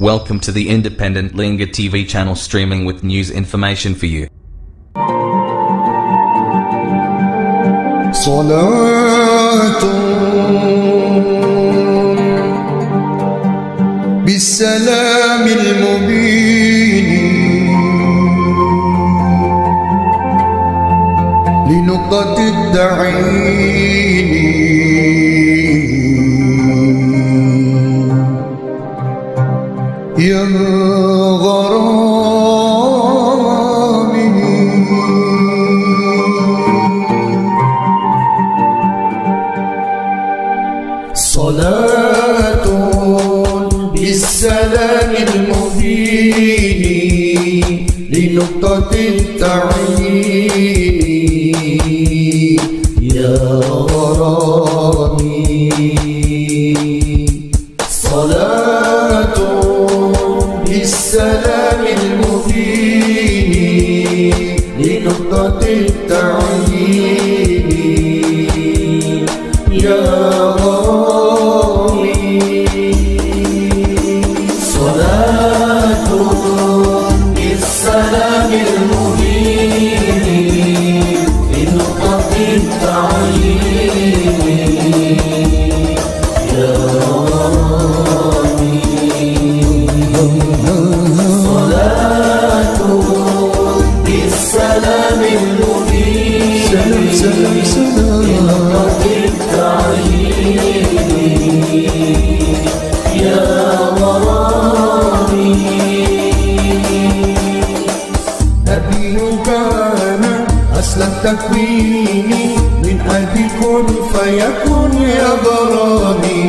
Welcome to the independent Linga TV channel streaming with news information for you. صلاة بالسلام المبين لنقطة الدعين يا غرامي صلاة بالسلام المبين لنقطة التعيين. يا غرامي. صلاة السلام المفيد لنقطة التعليم. يا غرامي صلاة السلام المفيد لنقطة التعليم. سلام لنقطة التعيين يا غرامي نبيك أنا أصل من أبي كن فيكون يا غرامي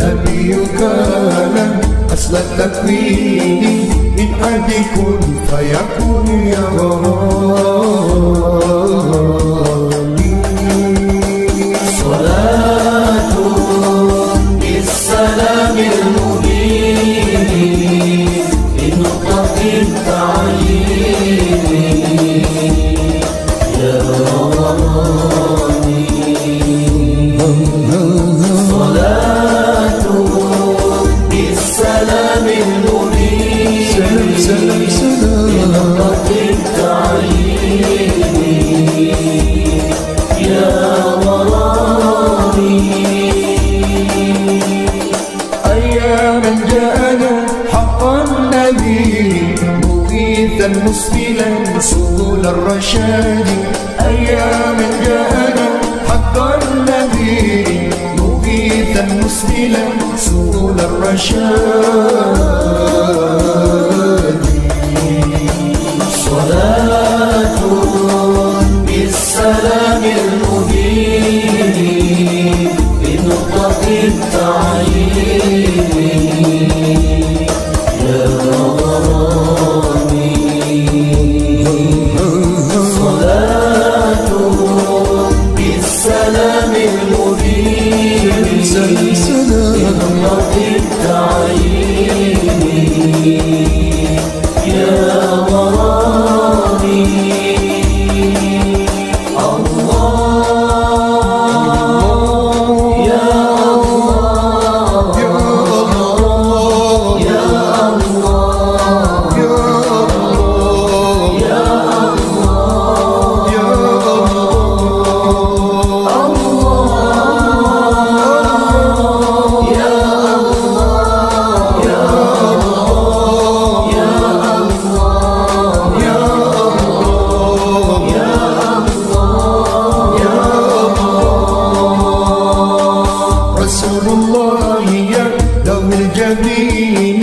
نبيك أنا أصل التكوين من أبي كن فيكون يا غرامي مغيثا مسبلا سبل الرشاد. أياما جاءنا حق النبي مغيثا مسبلا سبل الرشاد. الله يا دوم الجبين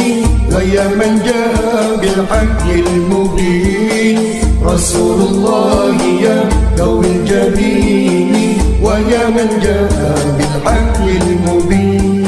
ويا من جاء بالحق المبين. رسول الله يا دوم الجبين ويا من جاء بالحق المبين.